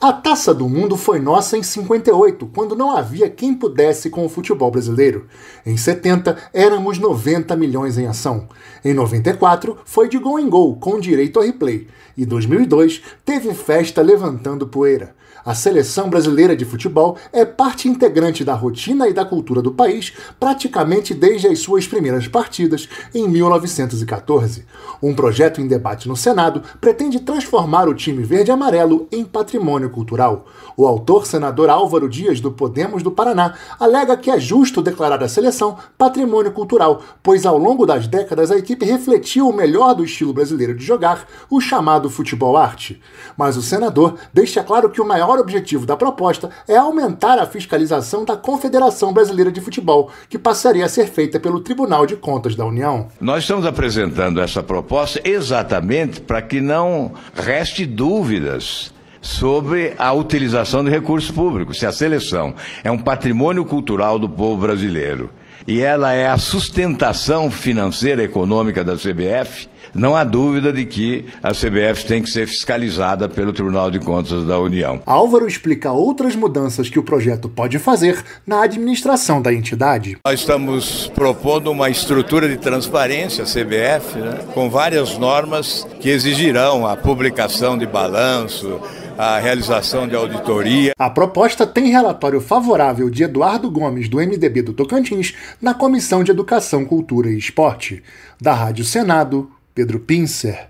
A Taça do Mundo foi nossa em 58, quando não havia quem pudesse com o futebol brasileiro. Em 70, éramos 90 milhões em ação. Em 94, foi de gol em gol, com direito a replay. E 2002, teve festa levantando poeira. A seleção brasileira de futebol é parte integrante da rotina e da cultura do país praticamente desde as suas primeiras partidas em 1914. Um projeto em debate no Senado pretende transformar o time verde-amarelo em patrimônio cultural. O autor, senador Álvaro Dias, do Podemos do Paraná, alega que é justo declarar a seleção patrimônio cultural, pois ao longo das décadas a equipe refletiu o melhor do estilo brasileiro de jogar, o chamado futebol arte. Mas o senador deixa claro que o maior maior objetivo da proposta é aumentar a fiscalização da Confederação Brasileira de Futebol, que passaria a ser feita pelo Tribunal de Contas da União. Nós estamos apresentando essa proposta exatamente para que não reste dúvidas sobre a utilização de recursos públicos. Se a seleção é um patrimônio cultural do povo brasileiro e ela é a sustentação financeira e econômica da CBF, não há dúvida de que a CBF tem que ser fiscalizada pelo Tribunal de Contas da União. Álvaro explica outras mudanças que o projeto pode fazer na administração da entidade. Nós estamos propondo uma estrutura de transparência, CBF, né, com várias normas que exigirão a publicação de balanço, a realização de auditoria. A proposta tem relatório favorável de Eduardo Gomes, do MDB do Tocantins, na Comissão de Educação, Cultura e Esporte. Da Rádio Senado, Pedro Pincer.